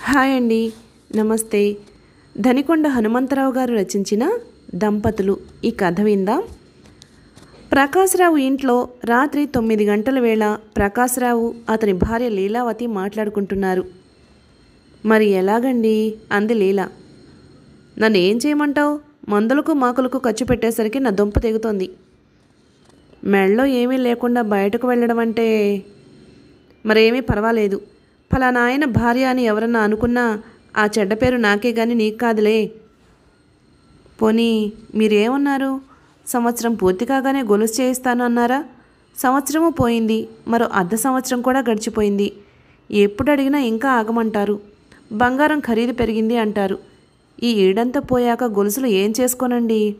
Hi అండి. నమస్తే. ధనికొండ హనుమంతరావు గారు రచించిన దంపతులు. ఈ కథ విందాం. ప్రకాశ్రావు ఇంట్లో రాత్రి తొమ్మిది గంటల వేళ ప్రకాశ్రావు అతని భార్య లీలావతి మాట్లాడుకుంటున్నారు. మరి ఎలాగండి? అంది లీల. నన్ను ఏం చేయమంటావు? మందులకు మాకులకు ఖర్చు పెట్టేసరికి నా దుంప తెగుతోంది. మెళ్ళలో ఏమీ లేకుండా బయటకు వెళ్ళడం అంటే మరేమీ పర్వాలేదు. ఫలానా ఆయన భార్య అని ఎవరన్నా అనుకున్నా ఆ చెడ్డ పేరు నాకే గాని నీకు కాదులే. పోనీ మీరేమన్నారు? సంవత్సరం పూర్తి కాగానే గొలుసు చేయిస్తాను అన్నారా? సంవత్సరము పోయింది మరో అర్ధ సంవత్సరం కూడా గడిచిపోయింది. ఎప్పుడు అడిగినా ఇంకా ఆగమంటారు. బంగారం ఖరీదు పెరిగింది అంటారు. ఈ ఏడంతా పోయాక గొలుసులు ఏం చేసుకోనండి?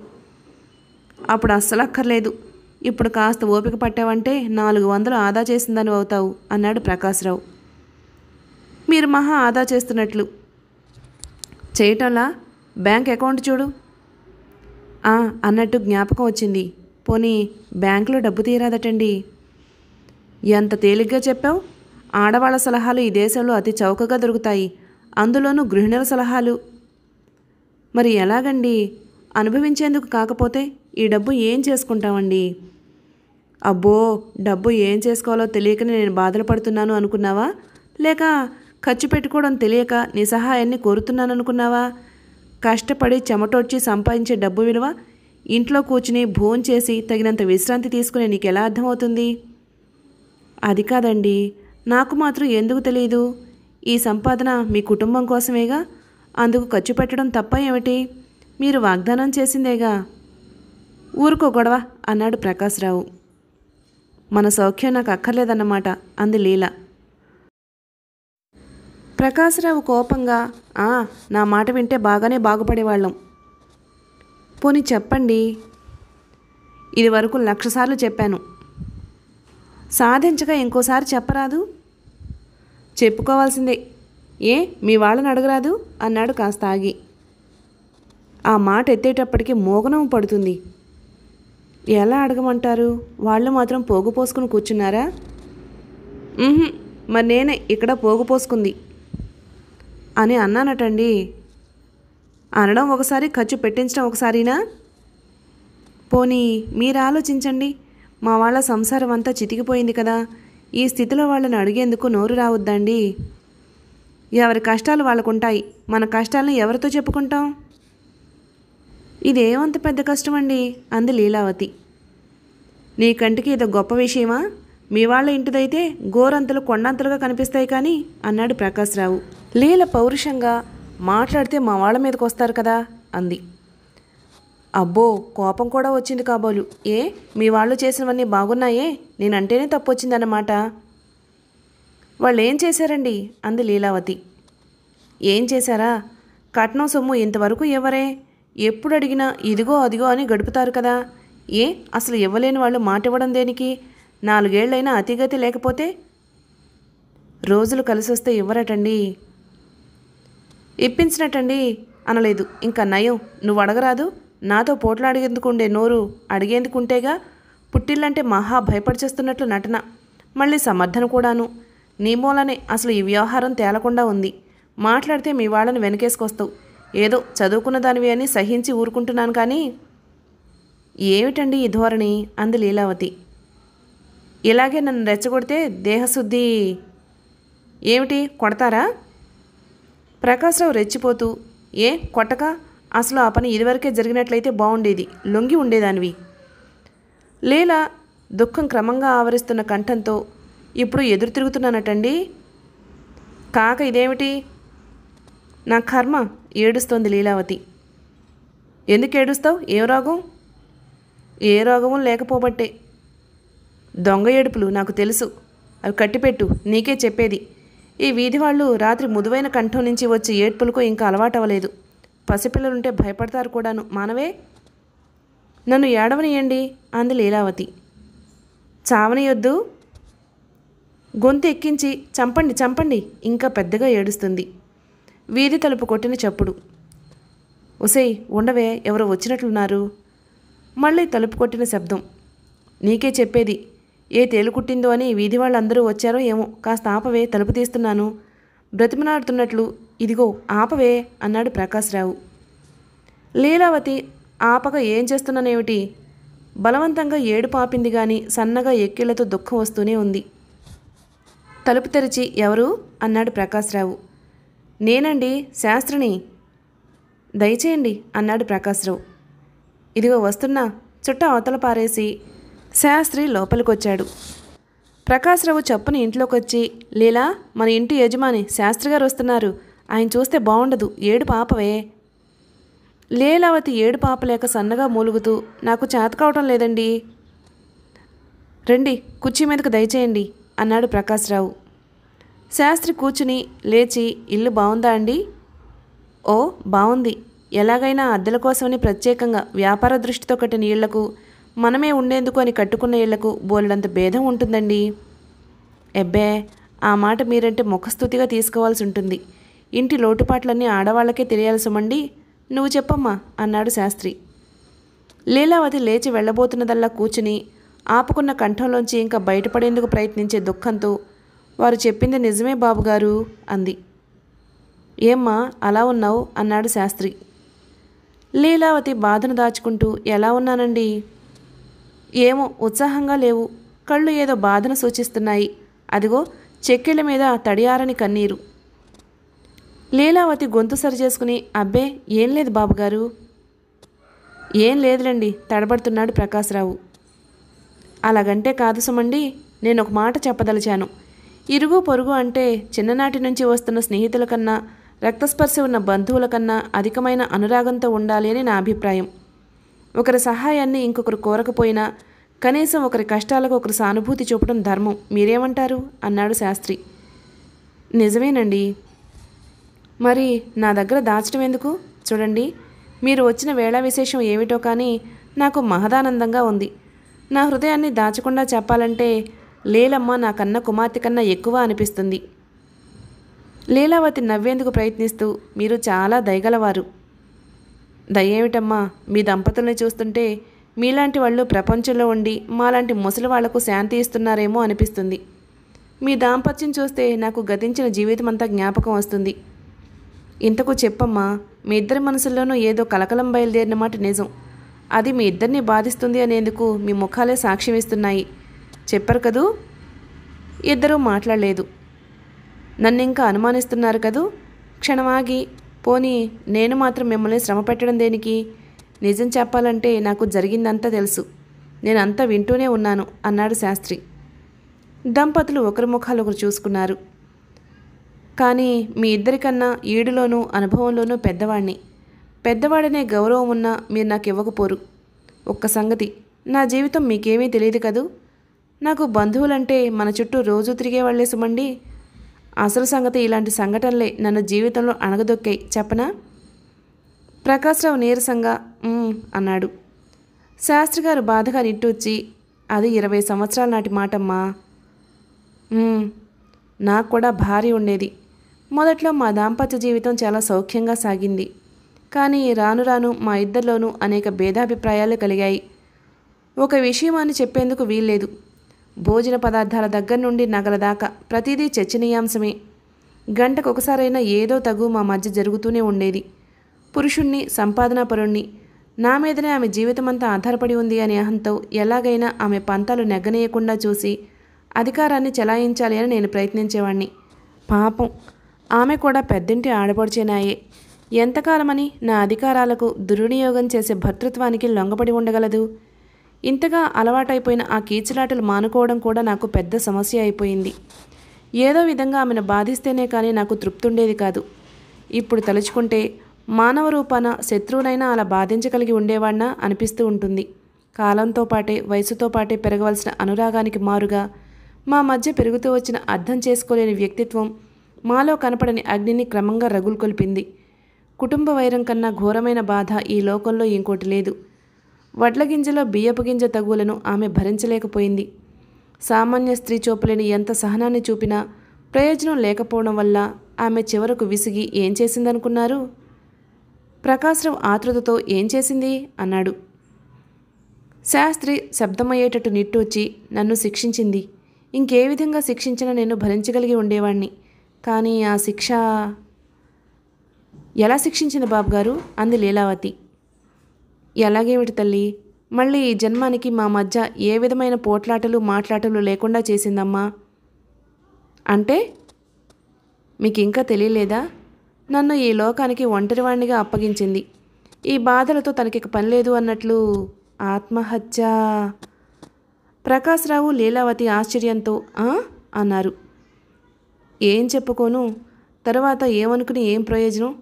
అప్పుడు అస్సలు అక్కర్లేదు. ఇప్పుడు కాస్త ఓపిక పట్టావంటే నాలుగు వందలు ఆదా చేసిందని అవుతావు అన్నాడు ప్రకాశ్రావు. మీరు మహా ఆదా చేస్తున్నట్లు. చేయటంలా బ్యాంక్ అకౌంట్ చూడు. "ఆ" అన్నట్టు జ్ఞాపకం వచ్చింది. పోనీ బ్యాంకులో డబ్బు తీరాదటండి. ఎంత తేలిగ్గా చెప్పావు? ఆడవాళ్ళ సలహాలు ఈ దేశంలో అతి చౌకగా దొరుకుతాయి. అందులోనూ గృహిణుల సలహాలు. మరి ఎలాగండి? అనుభవించేందుకు కాకపోతే ఈ డబ్బు ఏం చేసుకుంటామండి? అబ్బో డబ్బు ఏం చేసుకోవాలో తెలియకనే నేను బాధలు పడుతున్నాను అనుకున్నావా? లేక ఖర్చు పెట్టుకోవడం తెలియక నీ సహాయాన్ని కోరుతున్నాను అనుకున్నావా కష్టపడి చెమటొచ్చి సంపాదించే డబ్బు విలువ ఇంట్లో కూర్చుని భోన్ చేసి తగినంత విశ్రాంతి తీసుకునే నీకు ఎలా అర్థమవుతుంది? అది కాదండి. నాకు మాత్రం ఎందుకు తెలియదు ఈ సంపాదన మీ కుటుంబం కోసమేగా? అందుకు ఖర్చు పెట్టడం తప్ప ఏమిటి? మీరు వాగ్దానం చేసిందేగా? ఊరుకో గొడవ అన్నాడు ప్రకాశ్రావు. మన సౌఖ్యం నాకు అక్కర్లేదన్నమాట అంది లీల. ప్రకాశరావు కోపంగా "ఆ, నా మాట వింటే బాగానే బాగుపడేవాళ్ళం. పోనీ చెప్పండి. ఇది వరకు లక్షసార్లు చెప్పాను. సాధించక ఇంకోసారి చెప్పరాదు? చెప్పుకోవాల్సిందే. ఏ మీ వాళ్ళని అడగరాదు? అన్నాడు కాస్త ఆగి. ఆ మాట ఎత్తేటప్పటికి మోగనం పడుతుంది. ఎలా అడగమంటారు? వాళ్ళు మాత్రం పోగు పోసుకుని కూర్చున్నారా? మరి నేనే ఇక్కడ పోగు పోసుకుంది. అని అన్నానటండి. అనడం ఒకసారి ఖర్చు పెట్టించడం ఒకసారినా? పోనీ మీరు ఆలోచించండి మా వాళ్ళ సంసారం అంతా చితికిపోయింది కదా. ఈ స్థితిలో వాళ్ళని అడిగేందుకు నోరు రావద్దండి. ఎవరి కష్టాలు వాళ్ళకుంటాయి. మన కష్టాలను ఎవరితో చెప్పుకుంటాం? ఇదేమంత పెద్ద కష్టం అండి అంది లీలావతి. నీ కంటికి ఇది గొప్ప విషయమా? మీ వాళ్ళ ఇంటిదైతే గోరంతలు కొండంతలుగా కనిపిస్తాయి కానీ అన్నాడు ప్రకాశ్రావు. లీల పౌరుషంగా మాట్లాడితే మా వాళ్ళ మీదకి వస్తారు కదా అంది. అబ్బో కోపం కూడా వచ్చింది కాబోలు. ఏ మీ వాళ్ళు చేసినవన్నీ బాగున్నాయే? నేనంటేనే తప్పు వచ్చిందన్నమాట వాళ్ళు ఏం చేశారండి? అంది లీలావతి. ఏం చేశారా? కట్నం సొమ్ము ఇంతవరకు ఇవ్వరే ఎప్పుడు అడిగినా ఇదిగో అదిగో అని గడుపుతారు కదా. ఏ అసలు ఇవ్వలేని వాళ్ళు మాట ఇవ్వడం దేనికి? నాలుగేళ్ళైనా అతిగతి లేకపోతే రోజులు కలిసొస్తే ఇవ్వరటండి. ఇప్పించినట్టండి అనలేదు. ఇంకా నయం. నువ్వు అడగరాదు నాతో పోట్లాడేందుకుండే నోరు అడిగేందుకుంటేగా పుట్టిల్లంటే మహా భయపడిచేస్తున్నట్లు నటన. మళ్ళీ సమర్థన కూడాను. నీ మూలనే అసలు ఈ వ్యవహారం తేలకుండా ఉంది. మాట్లాడితే మీ వాళ్ళని వెనకేసుకొస్తావు. ఏదో చదువుకున్న దానివి అని సహించి ఊరుకుంటున్నాను కానీ ఏమిటండి ఈ ధోరణి? అంది లీలావతి. ఇలాగే నన్ను రెచ్చగొడితే దేహశుద్ధి ఏమిటి? కొడతారా? ప్రకాశ్రావు రెచ్చిపోతూ ఏ కొట్టక? అసలు ఆ పని ఇదివరకే జరిగినట్లయితే బాగుండేది లొంగి ఉండేదానివి. లీల దుఃఖం క్రమంగా ఆవరిస్తున్న కంఠంతో ఇప్పుడు ఎదురు తిరుగుతున్నానటండి? కాక ఇదేమిటి? నా కర్మ ఏడుస్తోంది లీలావతి. ఎందుకు ఏడుస్తావు? ఏ రోగం? ఏ రోగము లేకపోబట్టే. దొంగ ఏడుపులు నాకు తెలుసు. అవి కట్టిపెట్టు నీకే చెప్పేది. ఈ వీధి వాళ్ళు రాత్రి ముదువైన కంఠం నుంచి వచ్చే ఏడ్పులకు ఇంకా అలవాటవ్వలేదు. పసిపిల్లలుంటే భయపడతారు కూడాను. మానవే? నన్ను ఏడవనియండి అంది లీలావతి. చావనియొద్దు. గొంతు ఎక్కించి చంపండి చంపండి ఇంకా పెద్దగా ఏడుస్తుంది. వీధి తలుపు కొట్టిన చప్పుడు. ఒసేయ్ ఉండవే ఎవరో వచ్చినట్లున్నారు. మళ్ళీ తలుపు కొట్టిన శబ్దం. నీకే చెప్పేది. ఏ తేలు కుట్టిందో అని వీధి వాళ్ళందరూ వచ్చారో ఏమో. కాస్త ఆపవే తలుపు తీస్తున్నాను. బ్రతిమలాడుతున్నట్లు ఇదిగో ఆపవే అన్నాడు ప్రకాశ్రావు. లీలావతి ఆపక ఏం చేస్తున్నానేమిటి? బలవంతంగా ఏడు పాపింది గాని సన్నగా ఎక్కిళ్ళతో దుఃఖం వస్తూనే ఉంది. తలుపు తెరిచి ఎవరు? అన్నాడు ప్రకాశ్రావు. నేనండి శాస్త్రిని. దయచేయండి అన్నాడు ప్రకాశ్రావు. ఇదిగో వస్తున్నా చుట్ట అవతల పారేసి శాస్త్రి లోపలికొచ్చాడు. ప్రకాశ్రావు చప్పున ఇంట్లోకి వచ్చి లీలా మన ఇంటి యజమాని శాస్త్రి గారు వస్తున్నారు. ఆయన చూస్తే బాగుండదు ఏడు పాపవే. లీలావతి ఏడు పాప లేక సన్నగా మూలుగుతూ నాకు చేత కావటం లేదండి. రండి కుర్చీ మీదకు దయచేయండి అన్నాడు ప్రకాశ్రావు. శాస్త్రి కూర్చుని లేచి ఇల్లు బాగుందా అండి? ఓ బాగుంది ఎలాగైనా అద్దెల కోసమని ప్రత్యేకంగా వ్యాపార దృష్టితో కట్టిన ఇళ్ళకు మనమే ఉండేందుకు అని కట్టుకున్న ఇళ్ళకు బోలెడంత భేదం ఉంటుందండి. ఎబ్బే ఆ మాట మీరంటే ముఖస్థుతిగా తీసుకోవాల్సి ఉంటుంది. ఇంటి లోటుపాట్లన్నీ ఆడవాళ్ళకే తెలియాల్సమండి. నువ్వు చెప్పమ్మా అన్నాడు శాస్త్రి. లీలావతి లేచి వెళ్ళబోతున్నదల్లా కూర్చుని ఆపుకున్న కంఠంలోంచి ఇంకా బయటపడేందుకు ప్రయత్నించే దుఃఖంతో వారు చెప్పింది నిజమే బాబుగారు అంది. ఏమ్మా అలా ఉన్నావు అన్నాడు శాస్త్రి. లీలావతి బాధను దాచుకుంటూ ఎలా ఉన్నానండి? ఏమో ఉత్సాహంగా లేవు. కళ్ళు ఏదో బాధను సూచిస్తున్నాయి. అదిగో చెక్కెళ్ళ మీద తడియారని కన్నీరు. లీలావతి గొంతు సరిచేసుకుని అబ్బే ఏం లేదు బాబుగారు. ఏం లేదులేండి తడబడుతున్నాడు ప్రకాశ్రావు. అలాగంటే కాదు సుమండి నేను ఒక మాట చెప్పదలిచాను. ఇరుగు పొరుగు అంటే చిన్ననాటి నుంచి వస్తున్న స్నేహితుల కన్నా రక్తస్పర్శ ఉన్న బంధువుల కన్నా అధికమైన అనురాగంతో ఉండాలి అని నా అభిప్రాయం. ఒకరి సహాయాన్ని ఇంకొకరు కోరకపోయినా కనీసం ఒకరి కష్టాలకు ఒకరు సానుభూతి చూపడం ధర్మం. మీరేమంటారు? అన్నాడు శాస్త్రి. నిజమేనండి. మరి నా దగ్గర దాచడం ఎందుకు? చూడండి మీరు వచ్చిన వేళ విశేషం ఏమిటో కానీ నాకు మహదానందంగా ఉంది. నా హృదయాన్ని దాచకుండా చెప్పాలంటే లీలమ్మ నా కన్న కుమార్తె కన్నా ఎక్కువ అనిపిస్తుంది. లీలావతి నవ్వేందుకు ప్రయత్నిస్తూ మీరు చాలా దయగలవారు. దయ్యేమిటమ్మా? మీ దంపతుల్ని చూస్తుంటే మీలాంటి వాళ్ళు ప్రపంచంలో ఉండి మాలాంటి ముసలి వాళ్ళకు శాంతి ఇస్తున్నారేమో అనిపిస్తుంది. మీ దాంపత్యం చూస్తే నాకు గతించిన జీవితం అంతా జ్ఞాపకం వస్తుంది. ఇంతకు చెప్పమ్మా మీ ఇద్దరి మనసుల్లోనూ ఏదో కలకలం బయలుదేరిన మాట నిజం. అది మీ ఇద్దరిని బాధిస్తుంది అనేందుకు మీ ముఖాలే సాక్ష్యం ఇస్తున్నాయి. చెప్పరు కదూ? ఇద్దరూ మాట్లాడలేదు. నన్ను ఇంకా అనుమానిస్తున్నారు కదూ? క్షణమాగి పోనీ నేను మాత్రం మిమ్మల్ని శ్రమ పెట్టడం దేనికి? నిజం చెప్పాలంటే నాకు జరిగిందంతా తెలుసు. నేను అంతా వింటూనే ఉన్నాను అన్నాడు శాస్త్రి. దంపతులు ఒకరి ముఖాలు ఒకరు చూసుకున్నారు. కానీ మీ ఇద్దరికన్నా ఈడులోనూ అనుభవంలోనూ పెద్దవాణ్ణి. పెద్దవాడనే గౌరవం ఉన్నా మీరు నాకు ఇవ్వకపోరు. ఒక్క సంగతి నా జీవితం మీకేమీ తెలియదు కదూ? నాకు బంధువులంటే మన చుట్టూ రోజు తిరిగే వాళ్ళే సుమండి. అసలు సంగతి ఇలాంటి సంఘటనలే నన్ను జీవితంలో అణగదొక్కాయి చెప్పనా? ప్రకాశ్రావు నీరసంగా అన్నాడు. శాస్త్రి గారు బాధగా నిట్టూచి అది ఇరవై సంవత్సరాల నాటి మాటమ్మా. నాకు కూడా భార్య ఉండేది. మొదట్లో మా దాంపత్య జీవితం చాలా సౌఖ్యంగా సాగింది. కానీ రాను రాను మా ఇద్దరిలోనూ అనేక భేదాభిప్రాయాలు కలిగాయి. ఒక విషయం అని చెప్పేందుకు వీల్లేదు. భోజన పదార్థాల దగ్గర నుండి నగల దాకా ప్రతిదీ చర్చనీయాంశమే. గంటకు ఒకసారైనా ఏదో తగు మా మధ్య జరుగుతూనే ఉండేది. పురుషుణ్ణి సంపాదనాపరుణ్ణి నా మీదనే ఆమె జీవితమంతా ఆధారపడి ఉంది అనే అహంతో ఎలాగైనా ఆమె పంతాలు నెగ్గనేయకుండా చూసి అధికారాన్ని చెలాయించాలి అని నేను ప్రయత్నించేవాణ్ణి. పాపం ఆమె కూడా పెద్దింటి ఆడపడిచేనాయే. ఎంతకాలమని నా అధికారాలకు దుర్వినియోగం చేసే భర్తృత్వానికి లొంగపడి ఉండగలదు? ఇంతగా అలవాటైపోయిన ఆ కీచులాటలు మానుకోవడం కూడా నాకు పెద్ద సమస్య అయిపోయింది. ఏదో విధంగా ఆమెను బాధిస్తేనే కానీ నాకు తృప్తుండేది కాదు. ఇప్పుడు తలుచుకుంటే మానవ రూపాన శత్రువునైనా అలా బాధించగలిగి ఉండేవాడినా అనిపిస్తూ ఉంటుంది. కాలంతో పాటే వయసుతో పాటే పెరగవలసిన అనురాగానికి మారుగా మా మధ్య పెరుగుతూ వచ్చిన అర్థం చేసుకోలేని వ్యక్తిత్వం మాలో కనపడని అగ్నిని క్రమంగా రగులుకొల్పింది కుటుంబ వైరం కన్నా ఘోరమైన బాధ ఈ లోకంలో ఇంకోటి లేదు. వడ్ల గింజలో బియ్యపు గింజ తగులను ఆమె భరించలేకపోయింది. సామాన్య స్త్రీ చూపలేని ఎంత సహనాన్ని చూపినా ప్రయోజనం లేకపోవడం వల్ల ఆమె చివరకు విసిగి ఏం చేసిందనుకున్నారు? ప్రకాశ్రావు ఆతృతతో ఏం చేసింది? అన్నాడు. శాస్త్రి శబ్దమయ్యేటట్టు నిట్టూచి నన్ను శిక్షించింది. ఇంకే విధంగా శిక్షించినా నేను భరించగలిగి ఉండేవాణ్ణి. కానీ ఆ శిక్ష ఎలా శిక్షించింది బాబుగారు? అంది లీలావతి. ఎలాగేమిటి తల్లి? మళ్ళీ ఈ జన్మానికి మా మధ్య ఏ విధమైన పోట్లాటలు మాట్లాటలు లేకుండా చేసిందమ్మా? అంటే మీకు ఇంకా తెలియలేదా? నన్ను ఈ లోకానికి ఒంటరివాణ్ణిగా అప్పగించింది. ఈ బాధలతో తనకి పని లేదు అన్నట్లు ఆత్మహత్య. ప్రకాశ్రావు లీలావతి ఆశ్చర్యంతో అన్నారు. ఏం చెప్పుకోను? తర్వాత ఏమనుకుని ఏం ప్రయోజనం?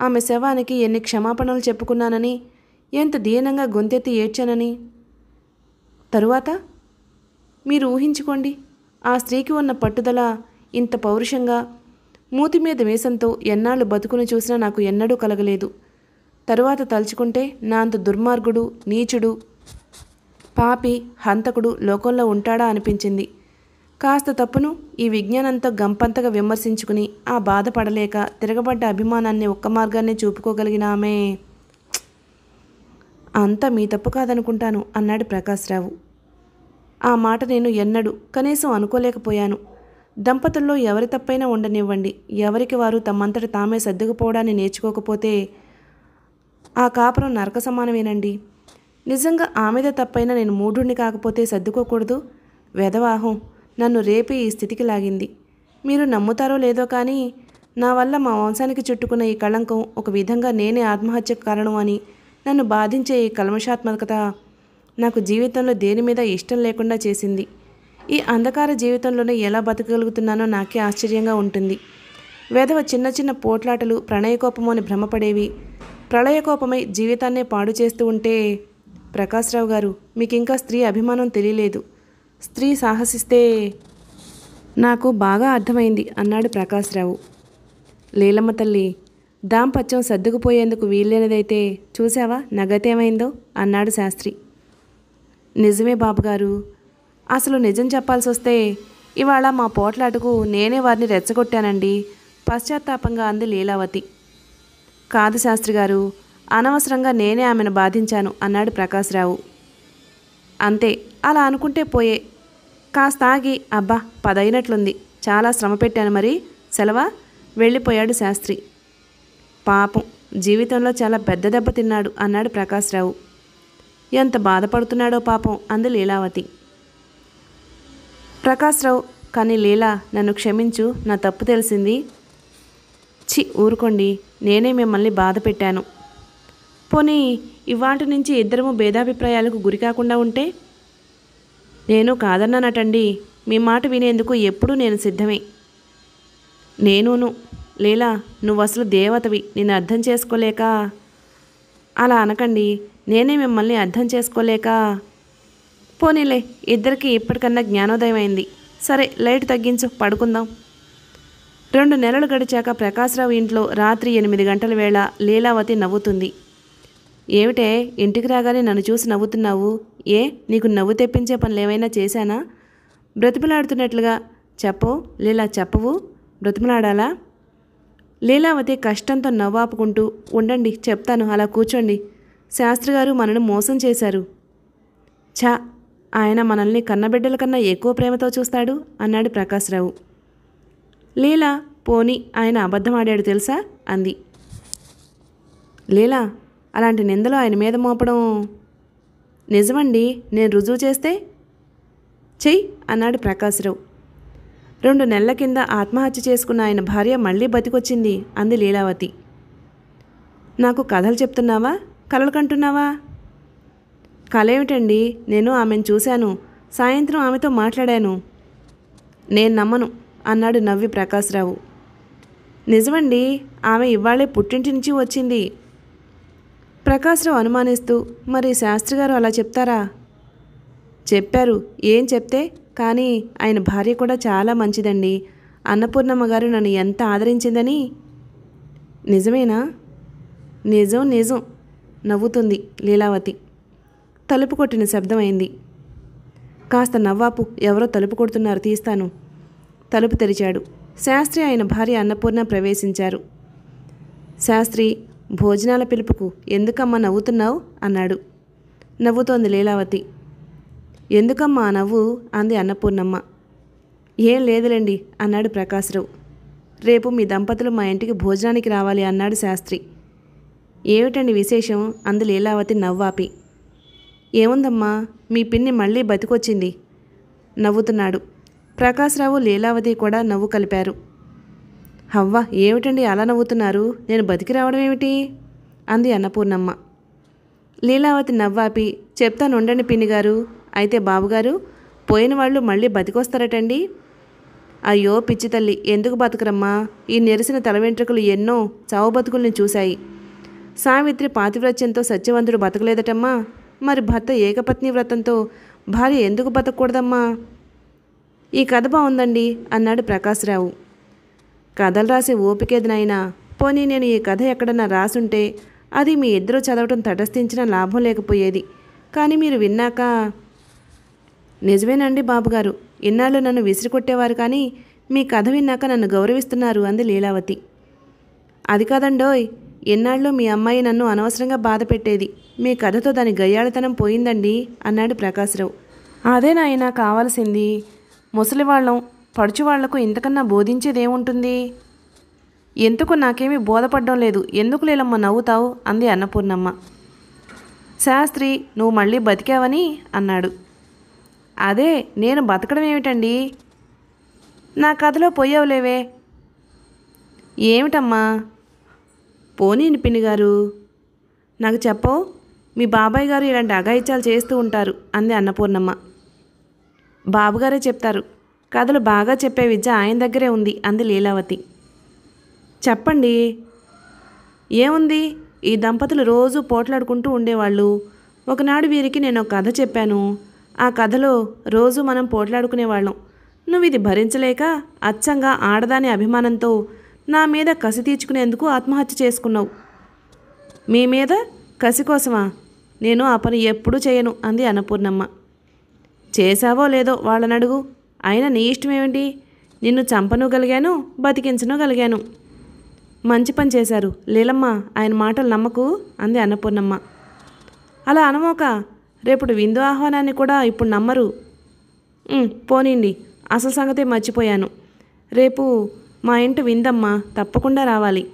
ఆమె శవానికి ఎన్ని క్షమాపణలు చెప్పుకున్నానని ఎంత దీనంగా గొంతెత్తి ఏడ్చానని? తరువాత? మీరు ఊహించుకోండి ఆ స్త్రీకి ఉన్న పట్టుదల ఇంత పౌరుషంగా మూతి మీద వేసంతో ఎన్నాళ్ళు బతుకుని చూసినా నాకు ఎన్నడూ కలగలేదు. తరువాత తలుచుకుంటే నా అంత దుర్మార్గుడు నీచుడు పాపి హంతకుడు లోకంలో ఉంటాడా అనిపించింది. కాస్త తప్పును ఈ విజ్ఞానంతో గంపంతగా విమర్శించుకుని ఆ బాధపడలేక తిరగబడ్డ అభిమానాన్ని ఒక్క మార్గాన్ని చూపుకోగలిగిన ఆమె అంతా మీ తప్పు కాదనుకుంటాను అన్నాడు ప్రకాశ్రావు ఆ మాట నేను ఎన్నడూ కనీసం అనుకోలేకపోయాను. దంపతుల్లో ఎవరి తప్పైనా ఉండనివ్వండి. ఎవరికి వారు తమ్మంతట తామే సర్దుకుపోవడాన్ని నేర్చుకోకపోతే ఆ కాపురం నరక సమానమేనండి. నిజంగా ఆమెదే తప్పైనా నేను మూఢుణ్ణి కాకపోతే సర్దుకోకూడదు? వెధవాహం! నన్ను రేపే ఈ స్థితికి లాగింది. మీరు నమ్ముతారో లేదో కానీ నా వల్ల మా వంశానికి చుట్టుకున్న ఈ కళంకం ఒక విధంగా నేనే ఆత్మహత్యకు కారణం అని నన్ను బాధించే ఈ కల్మషాత్మకత నాకు జీవితంలో దేని మీద ఇష్టం లేకుండా చేసింది. ఈ అంధకార జీవితంలోనే ఎలా బతకగలుగుతున్నానో నాకే ఆశ్చర్యంగా ఉంటుంది. వేదవ చిన్న చిన్న పోట్లాటలు ప్రణయకోపము అని భ్రమపడేవి. ప్రళయకోపమై జీవితాన్నే పాడు చేస్తూ ఉంటే ప్రకాశ్రావు గారు మీకు ఇంకా స్త్రీ అభిమానం తెలియలేదు. స్త్రీ సాహసిస్తే నాకు బాగా అర్థమైంది అన్నాడు ప్రకాశ్రావు. లీలమ్మ తల్లి దాంపత్యం సర్దుకుపోయేందుకు వీల్లేనిదైతే చూసావా నగతేమైందో? అన్నాడు శాస్త్రి. నిజమే బాబుగారు. అసలు నిజం చెప్పాల్సి వస్తే ఇవాళ మా పోట్లాటకు నేనే వారిని రెచ్చగొట్టానండి. పశ్చాత్తాపంగా అంది లీలావతి. కాదు శాస్త్రి గారు అనవసరంగా నేనే ఆమెను బాధించాను అన్నాడు ప్రకాశ్రావు. అంతే అలా అనుకుంటే పోయే. కాస్త ఆగి అబ్బా పదైనట్లుంది. చాలా శ్రమ పెట్టాను మరి. సెలవా? వెళ్ళిపోయాడు శాస్త్రి. పాపం జీవితంలో చాలా పెద్ద దెబ్బ తిన్నాడు అన్నాడు ప్రకాశ్రావు. ఎంత బాధపడుతున్నాడో పాపం అంది లీలావతి. ప్రకాశ్రావు కానీ లీలా నన్ను క్షమించు నా తప్పు తెలిసింది. చి ఊరుకోండి నేనే మిమ్మల్ని బాధ పెట్టాను. పోనీ ఇవాటి నుంచి ఇద్దరము భేదాభిప్రాయాలకు గురి కాకుండా ఉంటే? నేను కాదన్నానటండి మీ మాట వినేందుకు ఎప్పుడూ నేను సిద్ధమే. నేనును లీలా నువ్వు అసలు దేవతవి నేను అర్థం చేసుకోలేక? అలా అనకండి నేనే మిమ్మల్ని అర్థం చేసుకోలేక? పోనీలే ఇద్దరికి ఇప్పటికన్నా జ్ఞానోదయం అయింది. సరే లైట్ తగ్గించు పడుకుందాం. రెండు నెలలు గడిచాక ప్రకాశ్రావు ఇంట్లో రాత్రి ఎనిమిది గంటల వేళ లీలావతి నవ్వుతుంది. ఏమిటే ఇంటికి రాగానే నన్ను చూసి నవ్వుతున్నావు? ఏ నీకు నవ్వు తెప్పించే పనులు ఏమైనా చేశానా? బ్రతిమలాడుతున్నట్లుగా చెప్పు లీలా చెప్పవు? బ్రతిమలాడాలా? లీలావతి కష్టంతో నవ్వాపుకుంటూ ఉండండి చెప్తాను అలా కూర్చోండి. శాస్త్రి గారు మనను మోసం చేశారు. ఛా ఆయన మనల్ని కన్నబిడ్డల కన్నా ఎక్కువ ప్రేమతో చూస్తాడు అన్నాడు ప్రకాశ్రావు. లీలా పోని ఆయన అబద్ధమాడాడు తెలుసా? అంది. లీలా అలాంటి నిందలు ఆయన మీద మోపడం నిజమండి. నేను రుజువు చేస్తే? చెయ్యి అన్నాడు ప్రకాశ్రావు. రెండు నెలల కింద ఆత్మహత్య చేసుకున్న ఆయన భార్య మళ్ళీ బతికొచ్చింది అంది లీలావతి. నాకు కథలు చెప్తున్నావా? కలలు కంటున్నావా? కలేమిటండి? నేను ఆమెను చూశాను. సాయంత్రం ఆమెతో మాట్లాడాను. నేను నమ్మను అన్నాడు నవ్వి ప్రకాశ్రావు. నిజమండి ఆమె ఇవాళే పుట్టింటి నుంచి వచ్చింది. ప్రకాశ్రావు అనుమానిస్తూ మరి శాస్త్రి గారు అలా చెప్తారా? చెప్పారు. ఏం చెప్తే? కానీ ఆయన భార్య కూడా చాలా మంచిదండి. అన్నపూర్ణమ్మ గారు నన్ను ఎంత ఆదరించిందని? నిజమేనా? నిజం నిజం. నవ్వుతుంది లీలావతి. తలుపు కొట్టిన శబ్దమైంది కాస్త నవ్వాపు. ఎవరో తలుపు కొడుతున్నారు తీస్తాను. తలుపు తెరిచాడు. శాస్త్రి ఆయన భార్య అన్నపూర్ణ ప్రవేశించారు. శాస్త్రి భోజనాల పిలుపుకు ఎందుకమ్మా నవ్వుతున్నావు? అన్నాడు. నవ్వుతోంది లీలావతి. ఎందుకమ్మా నవ్వు? అంది అన్నపూర్ణమ్మ. ఏం లేదులేండి అన్నాడు ప్రకాశ్రావు. రేపు మీ దంపతులు మా ఇంటికి భోజనానికి రావాలి అన్నాడు శాస్త్రి. ఏమిటండి విశేషం? అంది లీలావతి నవ్వాపి. ఏముందమ్మా మీ పిన్ని మళ్ళీ బతికొచ్చింది? నవ్వుతున్నాడు. ప్రకాశ్రావు లీలావతి కూడా నవ్వు కలిపారు. హవ్వ ఏమిటండి అలా నవ్వుతున్నారు? నేను బతికి రావడం ఏమిటి? అంది అన్నపూర్ణమ్మ. లీలావతి నవ్వాపి చెప్తాను ఉండండి పిన్ని గారు. అయితే బాబుగారు పోయిన వాళ్ళు మళ్ళీ బతికొస్తారటండి. అయ్యో పిచ్చి తల్లి ఎందుకు బతకరమ్మా? ఈ నెరిసిన తల వెంట్రుకలు ఎన్నో చావు బతుకుల్ని చూశాయి. సావిత్రి పాతివ్రత్యంతో సత్యవంతుడు బతకలేదటమ్మా. మరి భర్త ఏకపత్ని వ్రతంతో భార్య ఎందుకు బతకూడదమ్మా? ఈ కథ బాగుందండి అన్నాడు ప్రకాశ్రావు. కథలు రాసే ఓపికేది నాయనా పోనీ నేను ఈ కథ ఎక్కడన్నా రాసుంటే అది మీ ఇద్దరు చదవటం తటస్థించిన లాభం లేకపోయేది. కానీ మీరు విన్నాక నిజమేనండి బాబుగారు. ఇన్నాళ్ళు నన్ను విసిరికొట్టేవారు కానీ మీ కథ విన్నాక నన్ను గౌరవిస్తున్నారు అంది లీలావతి. అది కాదండోయ్ ఎన్నాళ్ళు మీ అమ్మాయి నన్ను అనవసరంగా బాధ పెట్టేది. మీ కథతో దాని గయ్యాళతనం పోయిందండి అన్నాడు ప్రకాశ్రావు. అదే నాయన కావాల్సింది. ముసలివాళ్ళం పడుచువాళ్ళకు ఇంతకన్నా బోధించేదేముంటుంది? ఎందుకు నాకేమీ బోధపడడం లేదు? ఎందుకు లేలమ్మ నవ్వుతావు? అంది అన్నపూర్ణమ్మ. శాస్త్రి నువ్వు మళ్ళీ బతికావని అన్నాడు. అదే నేను బతకడం ఏమిటండి? నా కథలో పోయావులేవే. ఏమిటమ్మా? పోనీని పిన్ని గారు నాకు చెప్పవు మీ బాబాయ్ గారు ఇలాంటి అఘాయిత్యాలు చేస్తూ ఉంటారు అంది అన్నపూర్ణమ్మ. బాబుగారే చెప్తారు కథలు బాగా చెప్పే విద్య ఆయన దగ్గరే ఉంది అంది లీలావతి. చెప్పండి. ఏముంది? ఈ దంపతులు రోజూ పోట్లాడుకుంటూ ఉండేవాళ్ళు. ఒకనాడు వీరికి నేను ఒక కథ చెప్పాను. ఆ కథలో రోజు మనం పోట్లాడుకునేవాళ్ళం నువ్వు ఇది భరించలేక అచ్చంగా ఆడదాని అభిమానంతో నా మీద కసి తీర్చుకునేందుకు ఆత్మహత్య చేసుకున్నావు. మీ మీద కసి కోసమా? నేను ఆ పని ఎప్పుడూ చేయను అంది అన్నపూర్ణమ్మ. చేశావో లేదో వాళ్ళని అడుగు అయినా నీ ఇష్టమేమిటి? నిన్ను చంపను గలిగాను బతికించను గలిగాను మంచి పని చేశారు. లీలమ్మ ఆయన మాటలు నమ్మకు అంది అన్నపూర్ణమ్మ. అలా అనమోక రేపటి విందు ఆహ్వానాన్ని కూడా ఇప్పుడు నమ్మరు. "ఉమ్, పోనీండి. అసలు సంగతే మర్చిపోయాను. రేపు మా ఇంటి విందమ్మా తప్పకుండా రావాలి.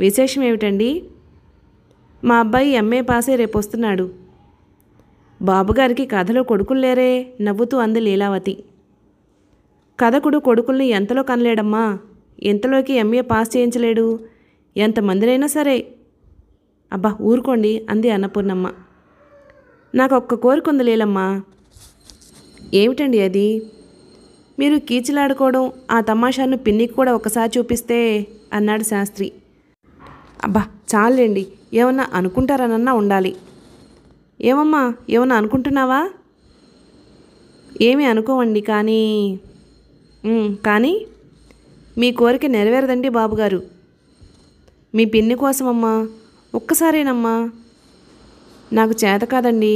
విశేషం ఏమిటండి? మా అబ్బాయి ఎంఏ పాసే రేపు వస్తున్నాడు బాబుగారికి కథలో కొడుకులు లేరే నవ్వుతూ అంది లీలావతి. కథకుడు కొడుకుల్ని ఎంతలో కనలేడమ్మా? ఎంతలోకి ఎంఏ పాస్ చేయించలేడు? ఎంతమందినైనా సరే. అబ్బా ఊరుకోండి అంది అన్నపూర్ణమ్మ. నాకు ఒక్క కోరిక ఉంది లేలమ్మా. ఏమిటండి అది? మీరు కీచులాడుకోవడం ఆ తమాషాను పిన్నికి కూడా ఒకసారి చూపిస్తే అన్నాడు శాస్త్రి. అబ్బా చాలండి ఏమన్నా అనుకుంటారనన్నా ఉండాలి. ఏమమ్మా ఏమన్నా అనుకుంటున్నావా? ఏమీ అనుకోవండి కానీ కానీ మీ కోరిక నెరవేరదండి బాబుగారు. మీ పిన్ని కోసమమ్మా. ఒక్కసారేనమ్మా. నాకు చేత కాదండి.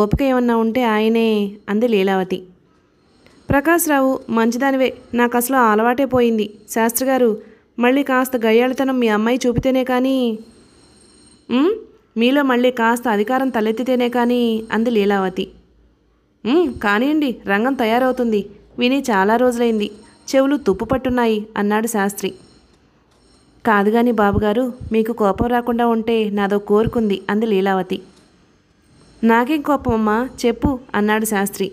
ఓపిక ఏమన్నా ఉంటే ఆయనే అంది లీలావతి. ప్రకాశ్రావు మంచిదానివే. నాకు అసలు అలవాటే పోయింది. శాస్త్రి గారు మళ్ళీ కాస్త గయ్యాళితనం మీ అమ్మాయి చూపితేనే కానీ మీలో మళ్ళీ కాస్త అధికారం తలెత్తితేనే కానీ అంది లీలావతి. కానివ్వండి రంగం తయారవుతుంది. విని చాలా రోజులైంది. చెవులు తుప్పు పట్టున్నాయి అన్నాడు శాస్త్రి. కాదు కానీ బాబుగారు మీకు కోపం రాకుండా ఉంటే నాదో కోరుకుంది అంది లీలావతి. నాకేం కోపం చెప్పు అన్నాడు శాస్త్రి.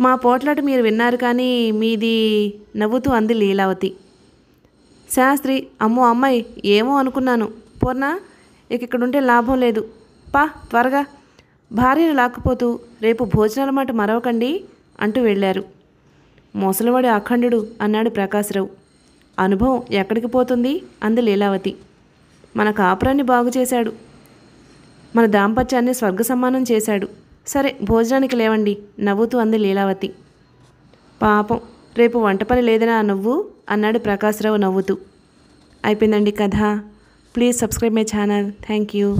మా పోట్లాట మీరు విన్నారు కానీ మీది నవ్వుతూ అంది లీలావతి. శాస్త్రి అమ్మో అమ్మాయి ఏమో అనుకున్నాను. పూర్ణ ఇక ఇక్కడుంటే లాభం లేదు. పా త్వరగా. భార్యను లాక్కుపోతూ రేపు భోజనాల మాట మరవకండి అంటూ వెళ్ళారు. ముసలివాడి అఖండుడు అన్నాడు ప్రకాశ్రావు. అనుభవం ఎక్కడికి పోతుంది? అంది లీలావతి. మన కాపురాన్ని బాగు చేశాడు. మన దాంపత్యాన్ని స్వర్గ సమానం చేశాడు. సరే భోజనానికి లేవండి. నవ్వుతూ అంది లీలావతి. పాపం రేపు వంట పని లేదనా నువ్వు? అన్నాడు ప్రకాశ్రావు నవ్వుతూ. అయిపోయిందండి కథ. Please subscribe my channel. Thank you.